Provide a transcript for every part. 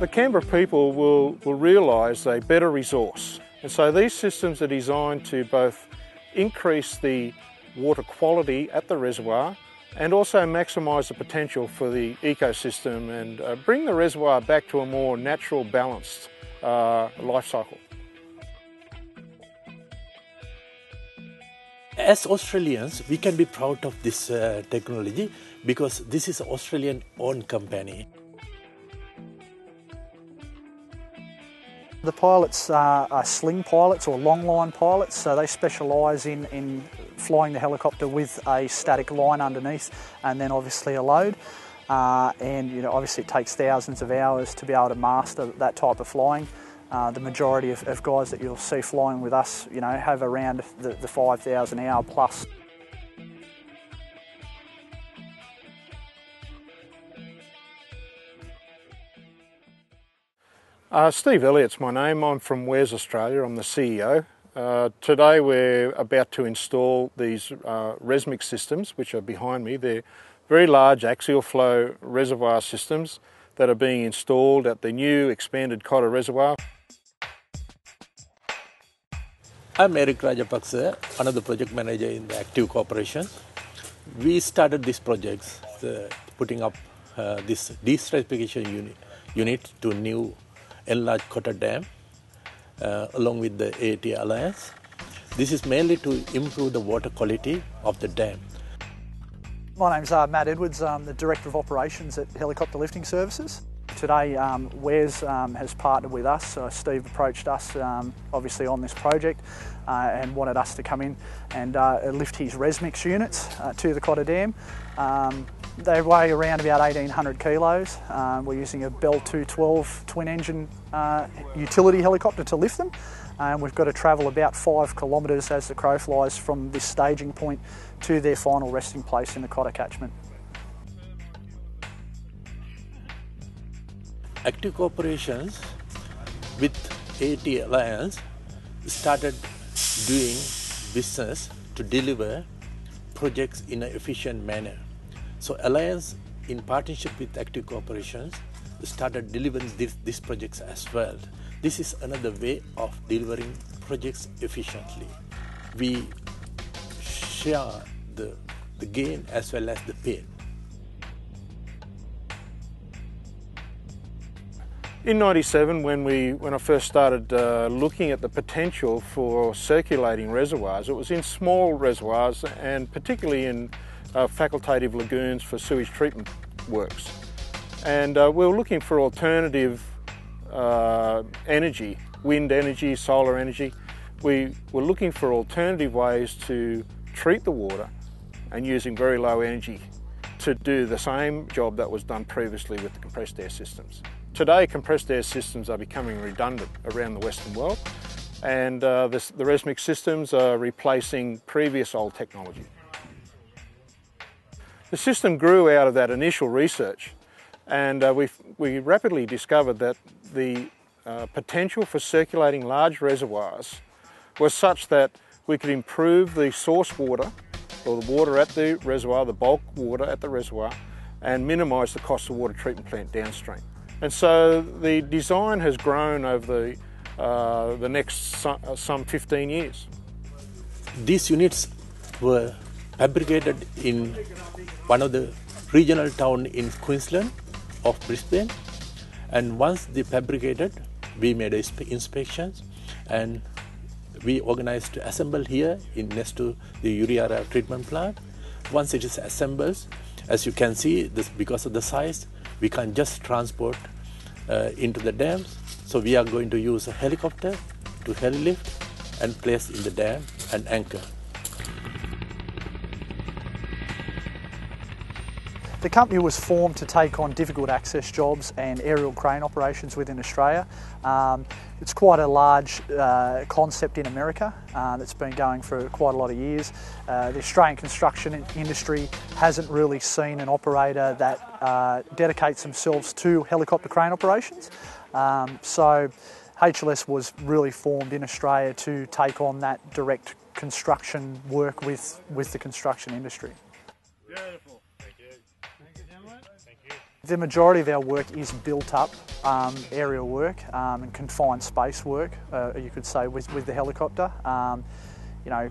The Canberra people will, will realise a better resource. And so these systems are designed to both increase the water quality at the reservoir and also maximise the potential for the ecosystem and uh, bring the reservoir back to a more natural, balanced uh, life cycle. As Australians, we can be proud of this uh, technology because this is an Australian owned company. The pilots are, are sling pilots or long line pilots, so they specialise in, in flying the helicopter with a static line underneath and then obviously a load. Uh, and you know, obviously it takes thousands of hours to be able to master that type of flying. Uh, the majority of, of, guys that you'll see flying with us, you know, have around the, the 5,000 hour plus. Uh, Steve Elliott's my name. I'm from WEARS Australia. I'm the CEO. Uh, today we're about to install these uh, ResMix systems, which are behind me. They're very large axial flow reservoir systems that are being installed at the new expanded Cotter Reservoir. I'm Eric Rajapaksa, another project manager in the ACTEW Corporation. We started this project, uh, putting up uh, this destratification unit, unit to new enlarged Cotter Dam, uh, along with the AAT Alliance. This is mainly to improve the water quality of the dam. My name's uh, Matt Edwards, I'm the Director of Operations at Helicopter Lifting Services. Today, um, WES um, has partnered with us. Uh, Steve approached us, um, obviously, on this project uh, and wanted us to come in and uh, lift his ResMix units uh, to the Cotter Dam. Um, they weigh around about 1800 kilos. Um, we're using a Bell 212 twin engine uh, utility helicopter to lift them. And we've got to travel about five kilometres as the crow flies from this staging point to their final resting place in the Cotter catchment. ACTEW corporations with AT Alliance started doing business to deliver projects in an efficient manner. So Alliance, in partnership with ACTEW Corporations, started delivering this, these projects as well. This is another way of delivering projects efficiently. We share the, the gain as well as the pain. In 97, when, we, when I first started uh, looking at the potential for circulating reservoirs, it was in small reservoirs and particularly in uh, facultative lagoons for sewage treatment works. And uh, we were looking for alternative uh, energy, wind energy, solar energy. We were looking for alternative ways to treat the water and using very low energy to do the same job that was done previously with the compressed air systems. Today, compressed air systems are becoming redundant around the Western world, and uh, this, the ResMix systems are replacing previous old technology. The system grew out of that initial research, and uh, we, we rapidly discovered that the uh, potential for circulating large reservoirs was such that we could improve the source water, or the water at the reservoir, the bulk water at the reservoir, and minimise the cost of water treatment plant downstream. And so the design has grown over the, uh, the next uh, some 15 years. These units were fabricated in one of the regional town in Queensland of Brisbane. And once they fabricated, we made inspections and we organized to assemble here in next to the urea treatment plant. Once it is assembled, as you can see, this because of the size, we can just transport uh, into the dams. So we are going to use a helicopter to heli lift and place in the dam and anchor. The company was formed to take on difficult access jobs and aerial crane operations within Australia. Um, it's quite a large uh, concept in America uh, that's been going for quite a lot of years. Uh, the Australian construction industry hasn't really seen an operator that uh, dedicates themselves to helicopter crane operations. Um, so HLS was really formed in Australia to take on that direct construction work with, with the construction industry. Beautiful. The majority of our work is built up um, aerial work um, and confined space work, uh, you could say, with, with the helicopter. Um, you know,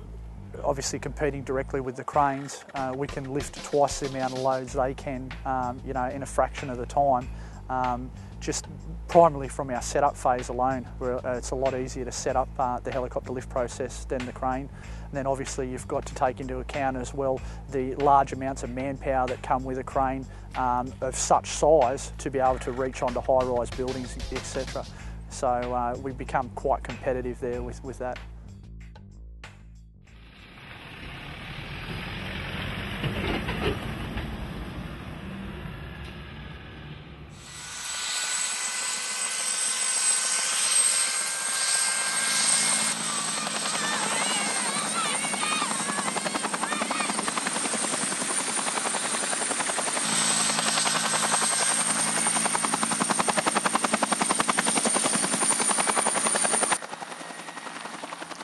obviously competing directly with the cranes, uh, we can lift twice the amount of loads they can, um, you know, in a fraction of the time. Um, just primarily from our setup phase alone, where uh, it's a lot easier to set up uh, the helicopter lift process than the crane. And then obviously you've got to take into account as well the large amounts of manpower that come with a crane um, of such size to be able to reach onto high-rise buildings, etc. So uh, we become quite competitive there with, with that.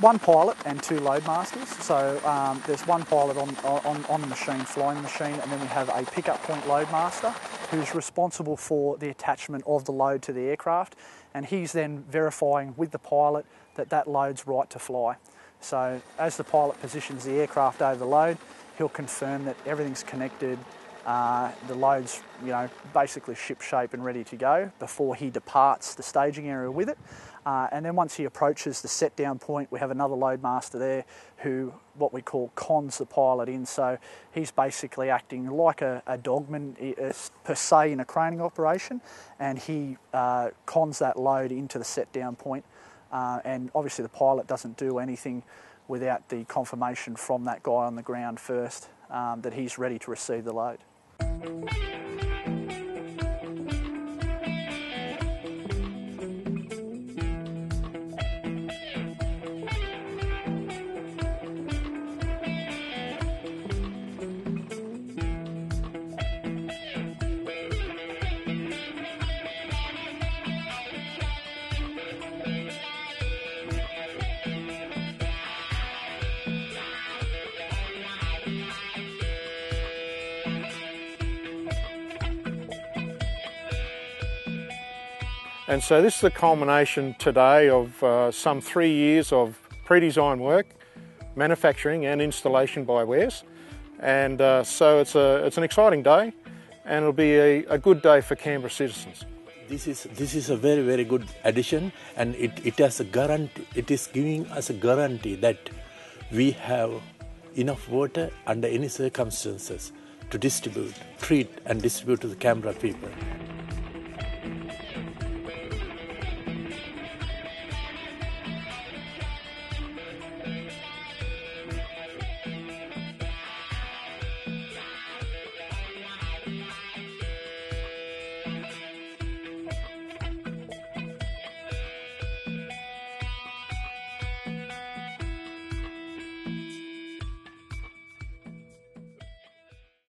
One pilot and two loadmasters. So um, there's one pilot on, on, on the machine, flying the machine, and then we have a pickup point loadmaster who's responsible for the attachment of the load to the aircraft, and he's then verifying with the pilot that that load's right to fly. So as the pilot positions the aircraft over the load, he'll confirm that everything's connected, uh, the load's you know basically ship shape and ready to go before he departs the staging area with it. Uh, and then once he approaches the set down point, we have another loadmaster there who, what we call, cons the pilot in. So he's basically acting like a, a dogman per se in a craning operation, and he uh, cons that load into the set down point. Uh, and obviously, the pilot doesn't do anything without the confirmation from that guy on the ground first um, that he's ready to receive the load. Thank you. And so this is the culmination today of uh, some three years of pre-design work, manufacturing and installation by Wes. And uh, so it's, a, it's an exciting day and it'll be a, a, good day for Canberra citizens. This is, this is a very, very good addition and it, it has a guarantee, it is giving us a guarantee that we have enough water under any circumstances to distribute, treat and distribute to the Canberra people.